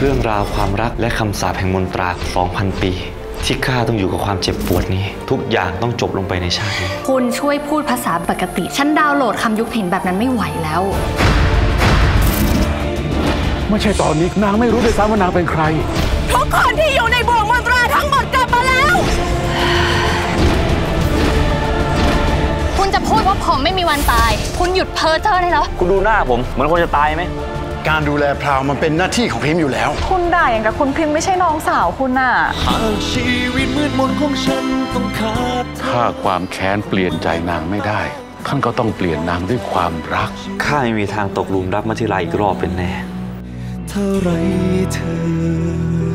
เรื่องราวความรักและคำสาปแห่งมนตรา 2,000 ปี ที่ข้าต้องอยู่กับความเจ็บปวดนี้ ทุกอย่างต้องจบลงไปในชาตินี้ คุณช่วยพูดภาษาปกติ ฉันดาวน์โหลดคำยุคหินแบบนั้นไม่ไหวแล้ว ไม่ใช่ตอนนี้นางไม่รู้ด้วยซ้ำว่านางเป็นใคร ทุกคนที่อยู่ในบ่วงมนตราทั้งหมดกลับมาแล้ว คุณจะพูดว่าผมไม่มีวันตาย คุณหยุดเพ้อเจ้อได้แล้ว คุณดูหน้าผมเหมือนคนจะตายไหม การดูแลพราวมันเป็นหน้าที่ของพิมพ์อยู่แล้ว คุณด่าอย่างกับคุณพิมพ์ไม่ใช่น้องสาวคุณน่ะถ้าความแค้นเปลี่ยนใจนางไม่ได้ ท่านก็ต้องเปลี่ยนนางด้วยความรัก ข้าไม่มีทางตกหลุมรักมัทิลาอีกรอบเป็นแน่เท่าไรเธอ